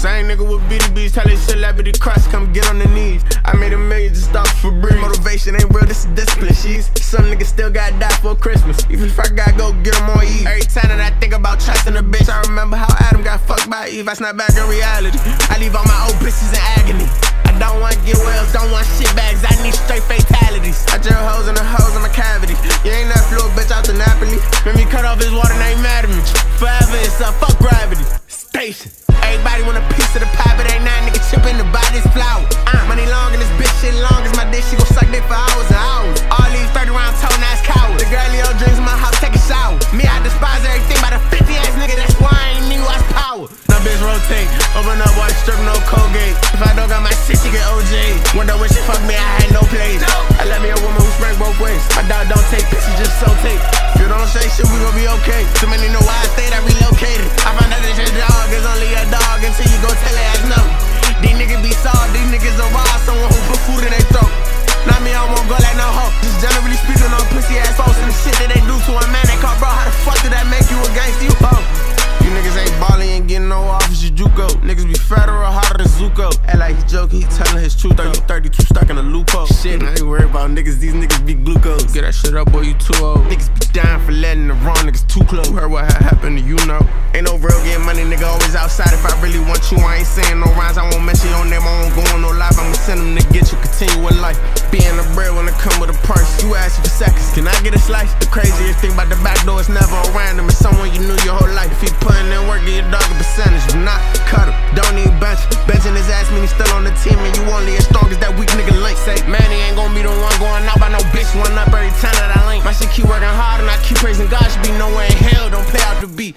Same nigga with BDBs, tell his celebrity crush, come get on the knees. I made a million just off for breeze. Motivation ain't real, this is discipline. She's some niggas still got die for Christmas. Even if I gotta go get them on Eve. Every time that I think about trusting a bitch, I remember how Adam got fucked by Eve. I snap back in reality. I leave all my old bitches in agony. I don't want get wells, don't want shit bags. I need straight fatalities. I drill hoes in the hoes in my cavity. You ain't that fluid bitch out the Napoli. Let me cut off his water, and ain't mad at me. Forever it's up, fuck gravity. Station. Everybody want a piece of the pie, but ain't not nigga chipping the body's flower. Uh, money long and this bitch shit long as my dick, she gon' suck dick for hours and hours. All these 30 round toe ass cowards. The girl Leo dreams in my house, take a shower. Me, I despise everything by the 50 ass nigga, that's why I ain't need watch power. Now bitch rotate, open up, watch strip, no Colgate. If I don't got my shit, she get OJ. Wonder when she fuck me, I had no place. I let me a woman who spray both ways. My dog don't take pictures, just so take. If you don't say shit, we gon' be okay. Too many know why I stayed, I federal, hotter than Zuko. Act like he joking, he telling his truth. Though you 32 stuck in a loophole. Shit, I ain't worried about niggas, these niggas be glucose. Get that shit up, boy, you too old. Niggas be dying for letting the wrong niggas too close. You heard what happened to you know. Ain't no real getting money, nigga, always outside. If I really want you, I ain't saying no rhymes. I won't mention your name, I won't go on no live. I'ma send them to get you, continue with life. Being a bread when it come with a price. You ask for seconds, can I get a slice? The craziest thing about the back door is never around them. It's someone you knew your whole life. Benching his ass mean he's still on the team and you only as strong as that weak nigga link. Say, man, he ain't gonna be the one going out by no bitch one up every time that I link. My shit keep working hard and I keep praising God. Should be nowhere in hell, don't play out the beat.